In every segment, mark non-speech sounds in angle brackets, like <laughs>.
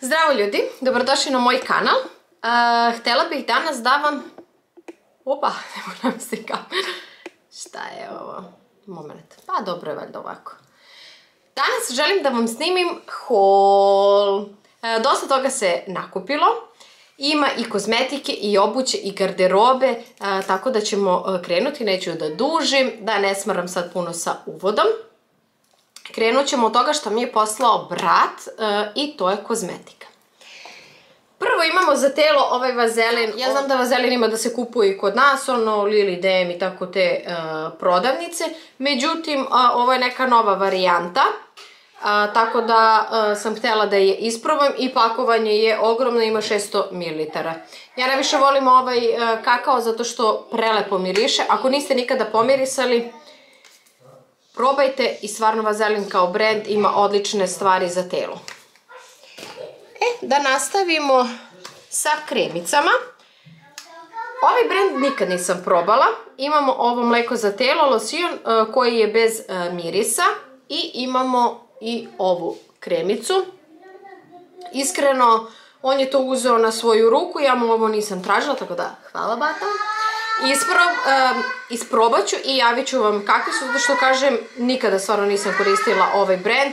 Zdravo ljudi, dobrodošli na moj kanal. Uh, htjela bih danas da vam... Opa, ne moram kamera. Šta je ovo? Moment. Pa dobro je valjda ovako. Danas želim da vam snimim haul. E, dosta toga se nakupilo. Ima i kozmetike, i obuće, i garderobe, e, tako da ćemo krenuti, neću da dužim, da ne smaram sad puno sa uvodom. Krenut ćemo od toga što mi je poslao brat i to je kozmetika. Prvo imamo za telo ovaj vazelin. Ja znam da vazelin ima da se kupuje i kod nas, ono Lily Dem i tako te prodavnice. Međutim, ovo je neka nova varijanta. tako da sam htjela da je isprobam i pakovanje je ogromno, ima 600 ml. Ja najviše volim ovaj kakao zato što prelepo miriše. Ako niste nikada pomirisali, probajte i stvarno vazelin kao brand ima odlične stvari za telo. E, da nastavimo sa kremicama. Ovaj brand nikad nisam probala. Imamo ovo mleko za telo, losion koji je bez mirisa. I imamo i ovu kremicu. Iskreno, on je to uzeo na svoju ruku, ja mu ovo nisam tražila, tako da hvala bata. Isprobat ću i javit ću vam kakvi su, zato što kažem, nikada stvarno nisam koristila ovaj brand.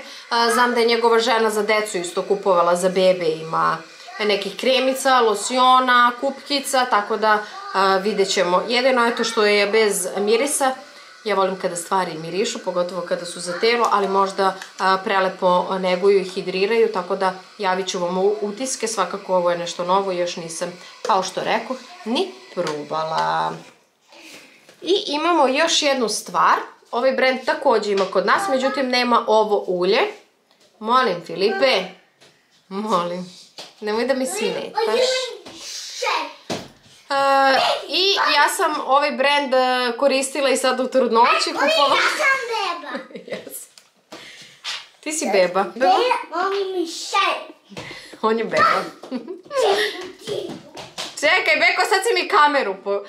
znam da je njegova žena za decu isto kupovala za bebe, ima nekih kremica, losiona, kupkica, tako da vidjet ćemo. Jedino je to što je bez mirisa, ja volim kada stvari mirišu, pogotovo kada su za telo, ali možda prelepo neguju i hidriraju, tako da javit ću vam utiske, svakako ovo je nešto novo, još nisam, kao što rekao, ni probala. I imamo još jednu stvar, ovaj brand također ima kod nas, međutim nema ovo ulje. Molim Filipe, molim, nemoj da mi smetaš. I ja sam ovaj brand koristila i sad u trudnoći. Kupovala... Ja sam beba. <laughs> Ti si beba. Beba, On je beba. Čekaj, Beko, sad si mi kameru po...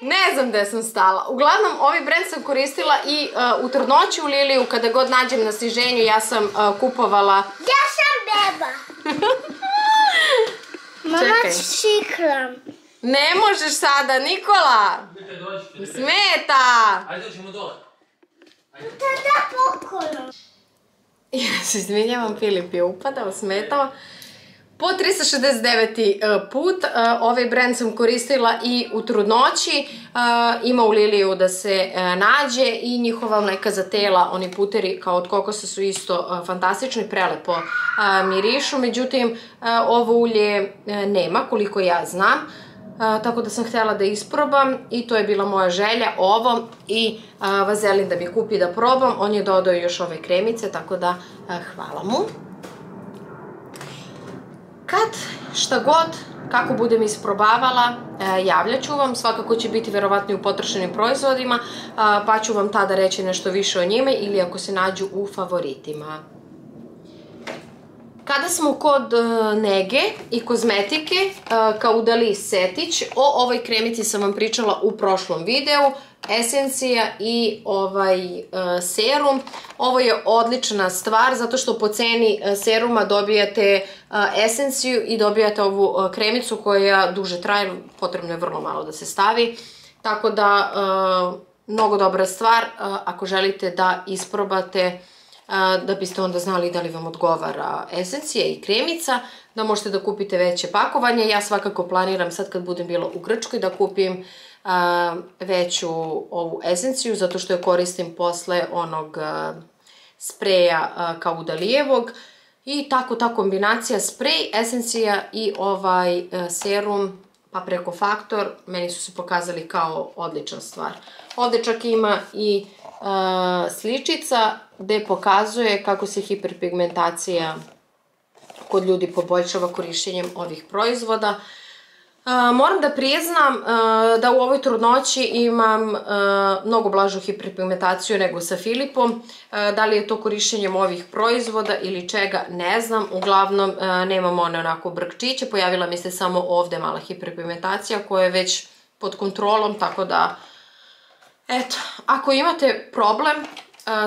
Ne znam gdje sam stala. Uglavnom, ovaj brand sam koristila i u trudnoći u Liliju, kada god nađem na sniženju, ja sam kupovala... Ja sam beba. <laughs> Mama, šikram. Ne možeš sada, Nikola! Smeta! Ajde dođemo dole. Tada pokolo. <laughs> Ja se izvinjavam, Filip je upadao, smetao. Po 369. E, put e, ovaj brand sam koristila i u trudnoći. E, ima u Liliju da se nađe i njihova mleka za tela, oni puteri kao od kokosa su isto fantastični, prelepo mirišu. Međutim, ovo ulje nema koliko ja znam tako da sam htjela da isprobam i to je bila moja želja, ovo i vazelin da mi kupi da probam, on je dodao još ove kremice, tako da hvala mu. Kad, šta god, kako budem isprobavala, javljat ću vam, svakako će biti verovatno u potrošenim proizvodima, pa ću vam tada reći nešto više o njime ili ako se nađu u favoritima. Kada smo kod e, nege i kozmetike, e, kao Dali Setić, o ovoj kremici sam vam pričala u prošlom videu, esencija i ovaj e, serum. Ovo je odlična stvar zato što po ceni seruma dobijate esenciju i dobijate ovu kremicu koja duže traje, potrebno je vrlo malo da se stavi. Tako da, mnogo dobra stvar ako želite da isprobate da biste onda znali da li vam odgovara esencija i kremica, da možete da kupite veće pakovanje. Ja svakako planiram sad kad budem bila u Grčkoj da kupim veću ovu esenciju, zato što je koristim posle onog spreja kao udalijevog. I tako ta kombinacija sprej, esencija i ovaj serum pa preko faktor, meni su se pokazali kao odlična stvar. Ovdje čak ima i sličica gdje pokazuje kako se hiperpigmentacija kod ljudi poboljšava korištenjem ovih proizvoda. Moram da priznam da u ovoj trudnoći imam mnogo blažu hiperpigmentaciju nego sa Filipom. Da li je to korištenjem ovih proizvoda ili čega, ne znam. Uglavnom, nemam one onako brkčiće. Pojavila mi se samo ovdje mala hiperpigmentacija koja je već pod kontrolom, tako da Eto, ako imate problem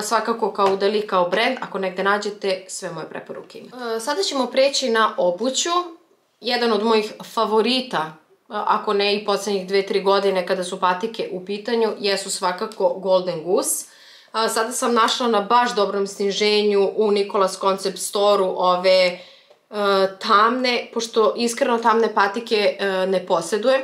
svakako kao Udali, kao brand, ako negde nađete, sve moje preporuke ima. Sada ćemo preći na obuću. Jedan od mojih favorita, ako ne i poslednjih dve, tri godine kada su patike u pitanju, jesu svakako Golden Goose. Sada sam našla na baš dobrom sniženju u Nikolas Concept Store-u ove tamne, pošto iskreno tamne patike ne posjedujem,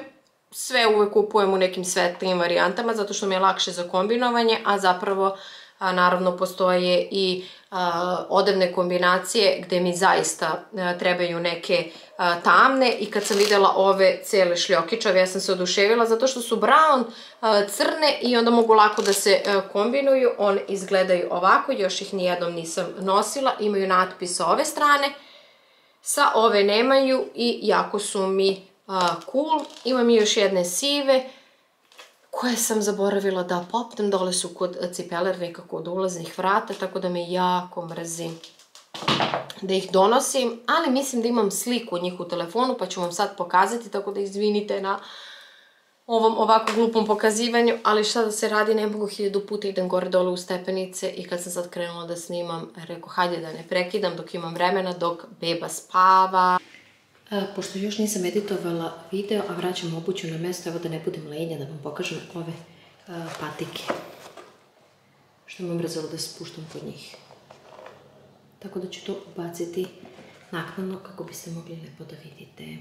sve uvek kupujem u nekim svetlijim varijantama zato što mi je lakše za kombinovanje, a zapravo a, naravno postoje i a, odevne kombinacije gde mi zaista a, trebaju neke a, tamne. I kad sam videla ove cele šljokičave ja sam se oduševila zato što su brown, a, crne i onda mogu lako da se a, kombinuju, one izgledaju ovako, još ih nijednom nisam nosila, imaju natpis sa ove strane, sa ove nemaju i jako su mi cool. Imam još jedne sive koje sam zaboravila da popnem. Dole su kod cipeler nekako od ulaznih vrata, tako da me jako mrzi da ih donosim. Ali mislim da imam sliku njih u telefonu, pa ću vam sad pokazati, tako da izvinite na ovom ovako glupom pokazivanju, ali šta da se radi, ne mogu hiljadu puta idem gore dole u stepenice i kad sam sad krenula da snimam, rekao hajde da ne prekidam dok imam vremena, dok beba spava. Pošto još nisam editovala video, a vraćam obuću na mesto, evo da ne budem lenja, da vam pokažem ove patike. Što me mrzelo da spuštam pod njih. Tako da ću to ubaciti naknadno kako biste mogli lepo da vidite.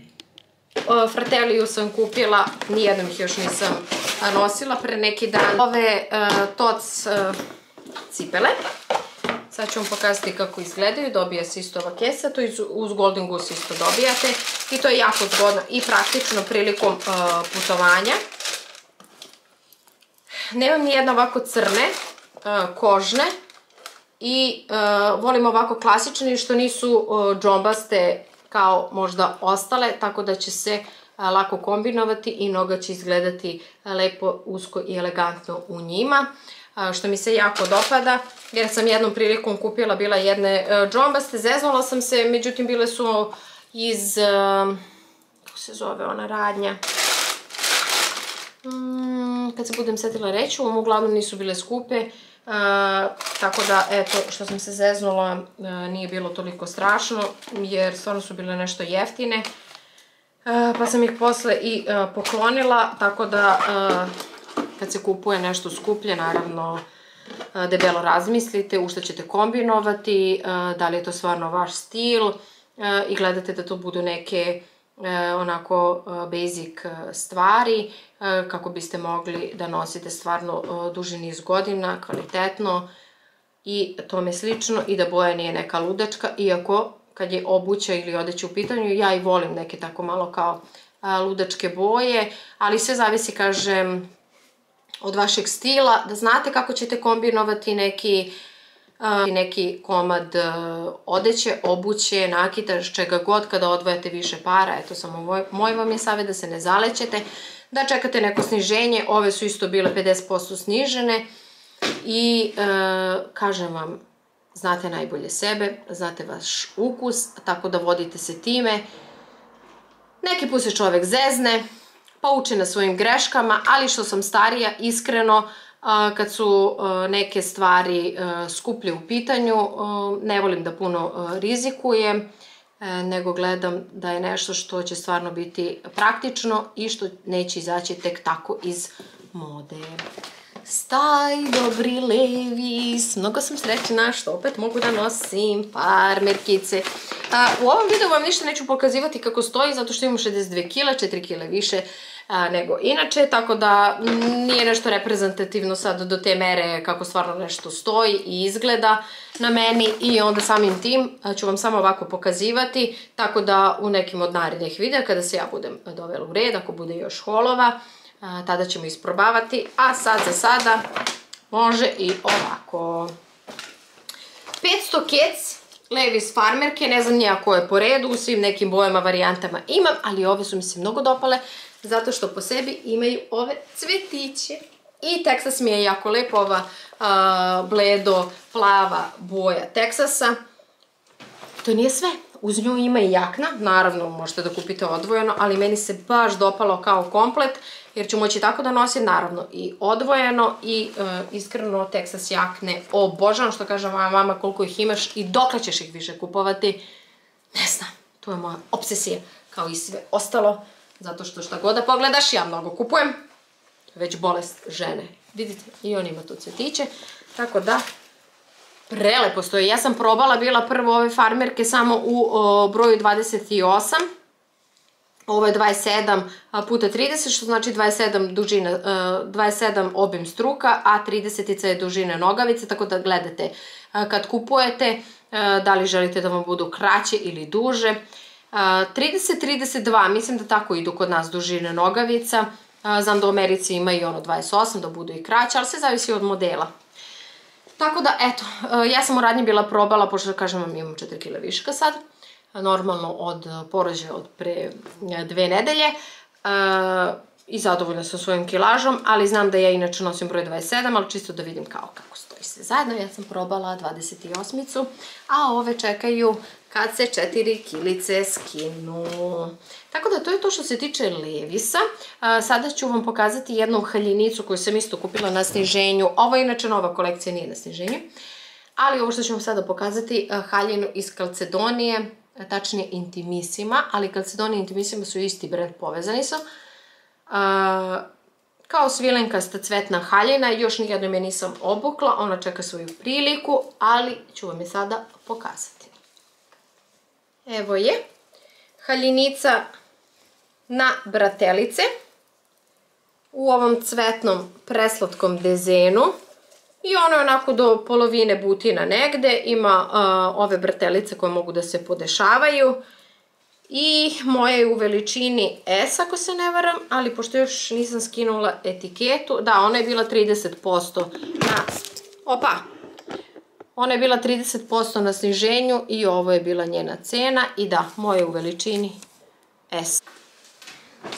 Frateliju sam kupila, nijednom ih još nisam nosila pre neki dan. Ove toc cipele. Sad ću vam pokazati kako izgledaju, dobija se isto ova kesa, to uz Golden Goose isto dobijate. I to je jako zgodno i praktično prilikom uh, putovanja. Nemam ni jedna ovako crne, uh, kožne i uh, volim ovako klasične što nisu džombaste kao možda ostale, tako da će se lako kombinovati i noga će izgledati lepo, usko i elegantno u njima što mi se jako dopada, jer sam jednom prilikom kupila bila jedne e, džombaste, zeznula sam se, međutim bile su iz, e, kako se zove ona radnja, mm, kad se budem setila reći, ovom uglavnom nisu bile skupe, Uh, tako da, eto, što sam se zeznula, nije bilo toliko strašno, jer stvarno su bile nešto jeftine. Uh, pa sam ih posle i poklonila, tako da kad se kupuje nešto skuplje, naravno debelo razmislite u što ćete kombinovati, da li je to stvarno vaš stil i gledate da to budu neke onako basic stvari kako biste mogli da nosite stvarno duži niz godina, kvalitetno i tome slično i da boja nije neka ludačka, iako kad je obuća ili odeća u pitanju, ja i volim neke tako malo kao ludačke boje, ali sve zavisi, kažem, od vašeg stila, da znate kako ćete kombinovati neki neki komad odeće, obuće, nakita, čega god kada odvojate više para, eto samo moj vam je savjet da se ne zalećete, da čekate neko sniženje, ove su isto bile 50% snižene. I e, kažem vam, znate najbolje sebe, znate vaš ukus, tako da vodite se time. Neki put se čovek zezne, pouče na svojim greškama, ali što sam starija, iskreno, kad su neke stvari skuplje u pitanju, ne volim da puno rizikujem, e, nego gledam da je nešto što će stvarno biti praktično i što neće izaći tek tako iz mode. Staj, dobri Levis, mnogo sam srećna što opet mogu da nosim farmerkice. A, u ovom videu vam ništa neću pokazivati kako stoji, zato što imam 62 kila, 4 kile više nego inače, tako da nije nešto reprezentativno sad do te mere kako stvarno nešto stoji i izgleda na meni i onda samim tim ću vam samo ovako pokazivati, tako da u nekim od narednih videa kada se ja budem dovela u red, ako bude još holova, tada ćemo isprobavati, a sad za sada može i ovako. 500 kec Levis farmerke, ne znam nija koje je po redu, u svim nekim bojama, varijantama imam, ali ove su mi se mnogo dopale, zato što po sebi imaju ove cvetiće. I Texas mi je jako lepo, ova bledo, plava boja Texasa. To nije sve. Uz nju ima i jakna, naravno možete da kupite odvojeno, ali meni se baš dopalo kao komplet, jer ću moći tako da nosim, naravno, i odvojeno i e, iskreno Texas jakne obožavam, što kaže moja mama, koliko ih imaš i dokle ćeš ih više kupovati, ne znam, to je moja obsesija, kao i sve ostalo, zato što šta god da pogledaš, ja mnogo kupujem, već bolest žene. Vidite, i on ima tu cvetiće, tako da, prelepo stoji. Ja sam probala bila prvo ove farmerke samo u broju 28, ovo je 27 puta 30, što znači 27 dužina, 27 obim struka, a 30 je dužine nogavice, tako da gledate kad kupujete da li želite da vam budu kraće ili duže. 30-32, mislim da tako idu kod nas dužine nogavica, znam da u Americi ima i ono 28, da budu i kraće, ali sve zavisi od modela. Tako da, eto, ja sam u radnji bila probala, pošto kažem vam imam 4 kg viška sad, normalno od porođaja od pre dve nedelje i zadovoljna sam svojim kilažom, ali znam da ja inače nosim broj 27, ali čisto da vidim kao kako stoji sve zajedno. Ja sam probala 28-icu, a ove čekaju kad se 4 kilice skinu. Tako da to je to što se tiče Levisa. Sada ću vam pokazati jednu haljinicu koju sam isto kupila na sniženju. Ovo je inače nova kolekcija, nije na sniženju. Ali ovo što ću vam sada pokazati, haljinu iz Kalcedonije, tačnije Intimissima, ali Calcedonija i Intimissima su isti brand, povezani su. Kao svilenkasta cvetna haljina, još nijednom je nisam obukla, ona čeka svoju priliku, ali ću vam je sada pokazati. Evo je, haljinica na bratelice, u ovom cvetnom preslatkom dezenu, I ono je onako do polovine butina negde, ima ove brtelice koje mogu da se podešavaju. I moja je u veličini S ako se ne varam, ali pošto još nisam skinula etiketu, da ona je bila 30% na... Opa! Ona je bila 30% na sniženju i ovo je bila njena cena i da, moja je u veličini S.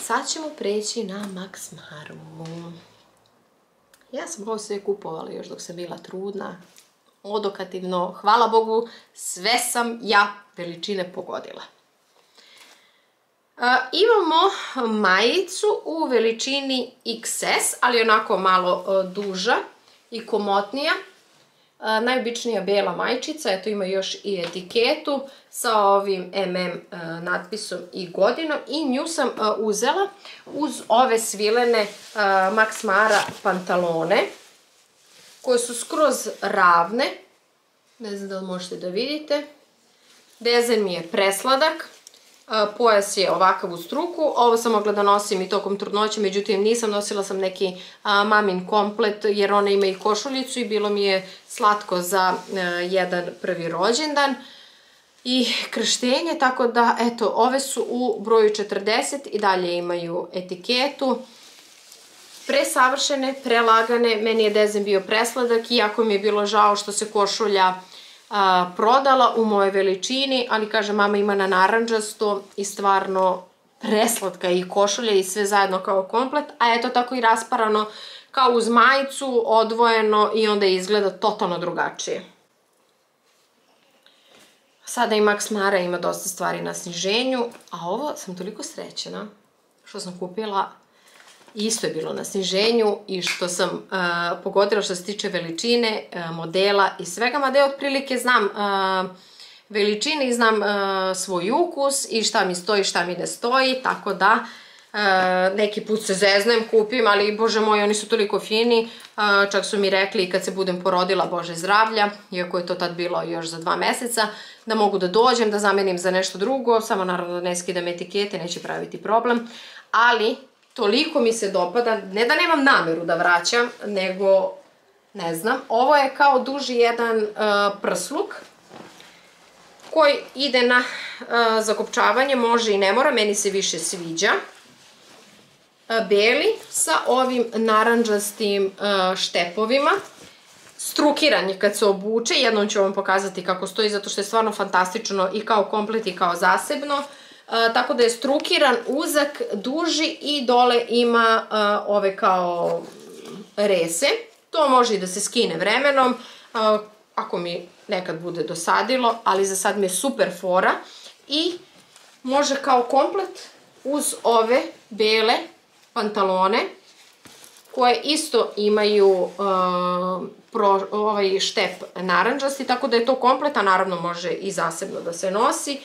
Sad ćemo preći na Max Maru. Ja sam ovo sve kupovala još dok sam bila trudna. Odokativno, hvala Bogu, sve sam ja veličine pogodila. E, imamo majicu u veličini XS, ali onako malo e, duža i komotnija najobičnija bela majčica, eto ima još i etiketu sa ovim MM natpisom i godinom i nju sam uzela uz ove svilene Max Mara pantalone koje su skroz ravne, ne znam da li možete da vidite. Dezen mi je presladak, pojas je ovakav u struku. Ovo sam mogla da nosim i tokom trudnoće, međutim nisam, nosila sam neki mamin komplet jer ona ima i košuljicu i bilo mi je slatko za jedan prvi rođendan i krštenje, tako da, eto, ove su u broju 40 i dalje imaju etiketu. Presavršene, prelagane, meni je dezen bio presladak, iako mi je bilo žao što se košulja a, prodala u moje veličini, ali kaže mama ima na naranđasto i stvarno preslatka i košulja i sve zajedno kao komplet, a eto tako i rasparano kao uz majicu, odvojeno i onda izgleda totalno drugačije. Sada i Max Mara ima dosta stvari na sniženju, a ovo sam toliko srećena što sam kupila isto je bilo na sniženju i što sam pogodila što se tiče veličine, modela i svega, mada ja otprilike znam veličine i znam svoj ukus i šta mi stoji, šta mi ne stoji, tako da neki put se zeznem, kupim, ali bože moj, oni su toliko fini, čak su mi rekli kad se budem porodila, bože zdravlja, iako je to tad bilo još za dva meseca, da mogu da dođem, da zamenim za nešto drugo, samo naravno da ne skidam etikete, neće praviti problem, ali toliko mi se dopada, ne da nemam nameru da vraćam, nego, ne znam, ovo je kao duži jedan uh, prsluk, koji ide na uh, zakopčavanje, može i ne mora, meni se više sviđa. Uh, beli sa ovim naranđastim štepovima. Strukiran je kad se obuče, jednom ću vam pokazati kako stoji, zato što je stvarno fantastično i kao komplet i kao zasebno tako da je strukiran, uzak, duži i dole ima ove kao rese. To može i da se skine vremenom, ako mi nekad bude dosadilo, ali za sad mi je super fora. i može kao komplet uz ove bele pantalone koje isto imaju uh, pro, ovaj štep naranđasti, tako da je to komplet, a naravno može i zasebno da se nosi.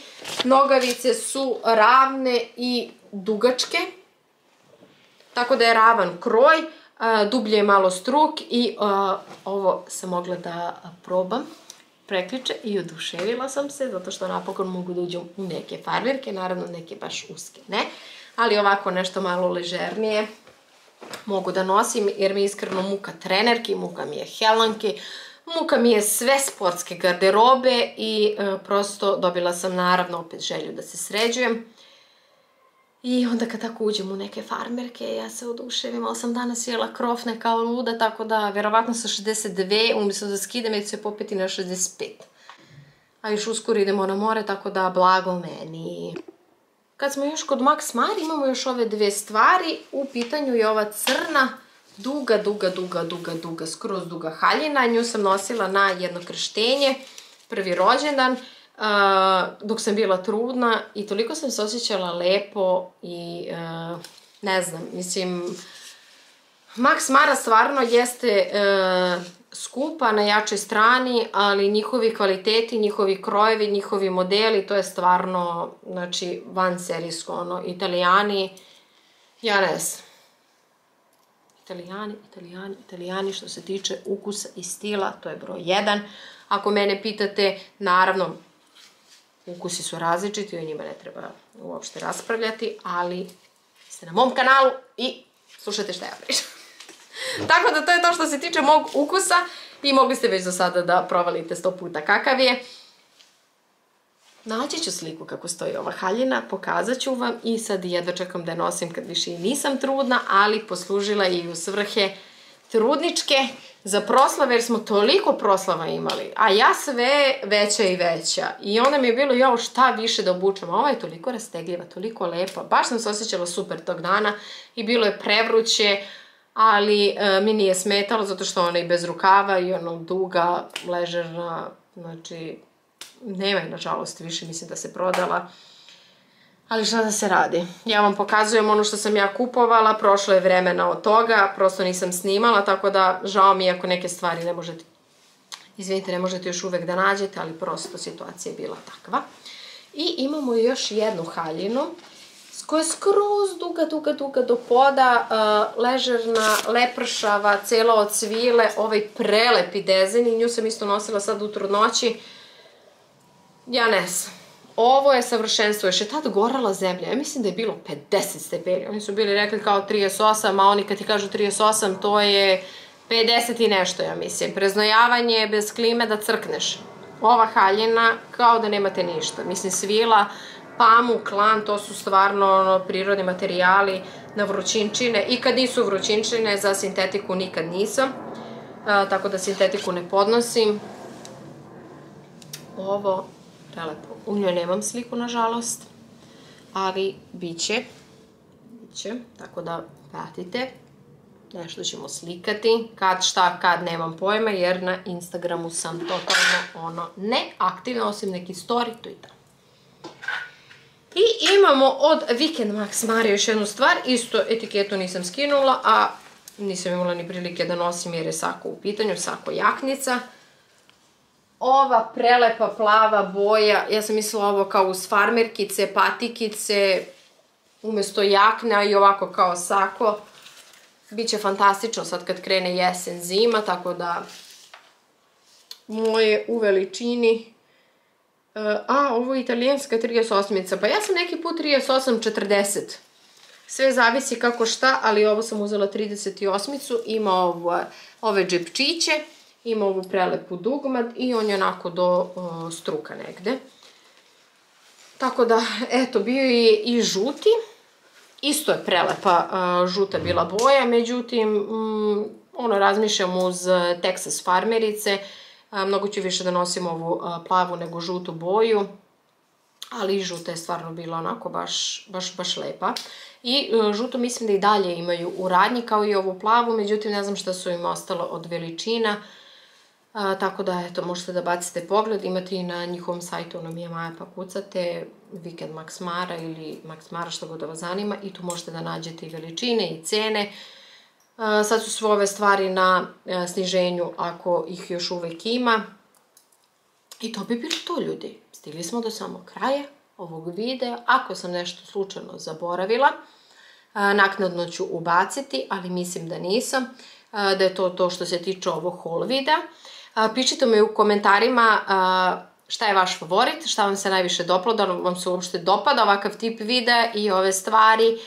Nogavice su ravne i dugačke, tako da je ravan kroj, uh, dublje je malo struk i uh, ovo sam mogla da probam prekliče i oduševila sam se, zato što napokon mogu da uđem u neke farmerke, naravno neke baš uske, ne? Ali ovako nešto malo ležernije mogu da nosim, jer mi iskreno muka trenerki, muka mi je helanki, muka mi je sve sportske garderobe i e, prosto dobila sam naravno opet želju da se sređujem. I onda kad tako uđem u neke farmerke, ja se oduševim, ali sam danas jela krofne kao luda, tako da verovatno sa 62, umjesto da skidam, ja ću se popeti na 65. A još uskoro idemo na more, tako da blago meni. Kad smo još kod Max Mari, imamo još ove dve stvari. U pitanju je ova crna, duga, duga, duga, duga, duga, skroz duga haljina. Nju sam nosila na jedno krštenje, prvi rođendan dok sam bila trudna i toliko sam se osjećala lepo i uh, ne znam, mislim, Max Mara stvarno jeste uh, skupa na jačoj strani, ali njihovi kvaliteti, njihovi krojevi, njihovi modeli, to je stvarno, znači, van serijsko, ono, italijani, ja ne znam. Italijani, italijani, italijani, što se tiče ukusa i stila, to je broj jedan. Ako mene pitate, naravno, Ukusi su različiti, o njima ne treba uopšte raspravljati, ali ste na mom kanalu i slušajte šta ja pričam. <laughs> Tako da to je to što se tiče mog ukusa i mogli ste već do sada da provalite sto puta kakav je. Naći ću sliku kako stoji ova haljina, pokazat ću vam i sad jedva čekam da je nosim kad više i nisam trudna, ali poslužila i u svrhe trudničke za proslave, jer smo toliko proslava imali, a ja sve veća i veća. I onda mi je bilo, jao, šta više da obučem. Ova je toliko rastegljiva, toliko lepa. Baš sam se osjećala super tog dana i bilo je prevruće, ali e, mi nije smetalo, zato što ona i bez rukava i ono duga, ležerna, znači, nema je, nažalost, više mislim da se prodala. Ali šta da se radi? Ja vam pokazujem ono što sam ja kupovala, prošlo je vremena od toga, prosto nisam snimala, tako da žao mi ako neke stvari ne možete, izvinite, ne možete još uvek da nađete, ali prosto situacija je bila takva. I imamo još jednu haljinu, koja je skroz duga, duga, duga do poda, uh, ležerna, lepršava, cela od svile, ovaj prelepi dezen i nju sam isto nosila sad u trudnoći. Ja ne znam ovo je savršenstvo, još je tad gorala zemlja, ja mislim da je bilo 50 stepeni, oni su bili rekli kao 38, a oni kad ti kažu 38, to je 50 i nešto, ja mislim. Preznojavanje bez klime da crkneš. Ova haljina, kao da nemate ništa. Mislim, svila, pamuk, lan, to su stvarno prirodni materijali na vrućinčine. I kad nisu vrućinčine, za sintetiku nikad nisam. Tako da sintetiku ne podnosim. Ovo prelepo. U njoj nemam sliku, nažalost, ali bit će, bit će, tako da pratite. Nešto ćemo slikati, kad šta, kad nemam pojma, jer na Instagramu sam totalno ono neaktivna, osim neki story, to i tako. I imamo od Weekend Max Mare još jednu stvar, isto etiketu nisam skinula, a nisam imala ni prilike da nosim jer je sako u pitanju, sako jaknica ova prelepa plava boja, ja sam mislila ovo kao uz farmerkice, patikice, umesto jakna i ovako kao sako. Biće fantastično sad kad krene jesen zima, tako da moje u veličini. A, ovo je italijanska 38-ica, pa ja sam neki put 38-40. Sve zavisi kako šta, ali ovo sam uzela 38-icu, ima ovo, ove džepčiće ima ovu prelepu dugmad i on je onako do struka negde. Tako da, eto, bio je i žuti. Isto je prelepa žuta bila boja, međutim, um, ono, razmišljam uz Texas farmerice. Mnogo ću više da nosim ovu plavu nego žutu boju. Ali žuta je stvarno bila onako baš, baš, baš lepa. I uh, žuto mislim da i dalje imaju u radnji kao i ovu plavu, međutim ne znam šta su im ostalo od veličina. A, tako da, eto, možete da bacite pogled, imate i na njihovom sajtu, ono mi je Maja, pa kucate Weekend Max Mara ili Max Mara, što god da vas zanima, i tu možete da nađete i veličine i cene. Sad su sve ove stvari na a, sniženju, ako ih još uvek ima. I to bi bilo to, ljudi. Stigli smo do samog kraja ovog videa. Ako sam nešto slučajno zaboravila, naknadno ću ubaciti, ali mislim da nisam, da je to to što se tiče ovog haul videa. Pišite mi u komentarima šta je vaš favorit, šta vam se najviše dopalo, da vam se uopšte dopada ovakav tip videa i ove stvari.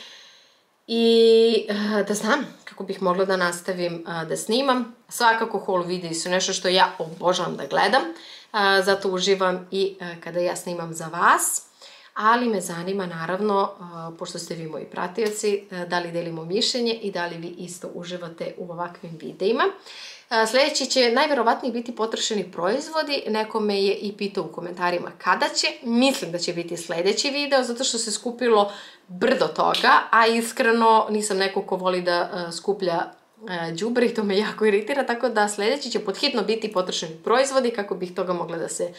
I da znam kako bih mogla da nastavim da snimam. Svakako haul videi su nešto što ja obožavam da gledam, zato uživam i kada ja snimam za vas ali me zanima naravno, pošto ste vi moji pratioci, da li delimo mišljenje i da li vi isto uživate u ovakvim videima. Sljedeći će najverovatnije biti potrošeni proizvodi. Neko me je i pitao u komentarima kada će. Mislim da će biti sljedeći video, zato što se skupilo brdo toga, a iskreno nisam neko ko voli da skuplja džubre i to me jako iritira, tako da sljedeći će podhitno biti potrošeni proizvodi kako bih toga mogla da se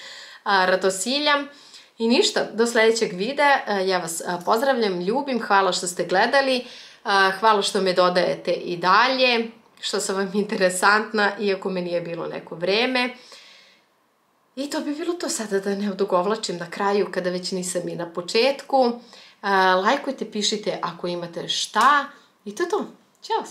ratosiljam. I ništa, do sljedećeg videa, ja vas pozdravljam, ljubim, hvala što ste gledali, hvala što me dodajete i dalje, što sam vam interesantna, iako me nije bilo neko vreme. I to bi bilo to sada da ne odugovlačim na kraju, kada već nisam i na početku. Lajkujte, pišite ako imate šta. I to je to. Ćao!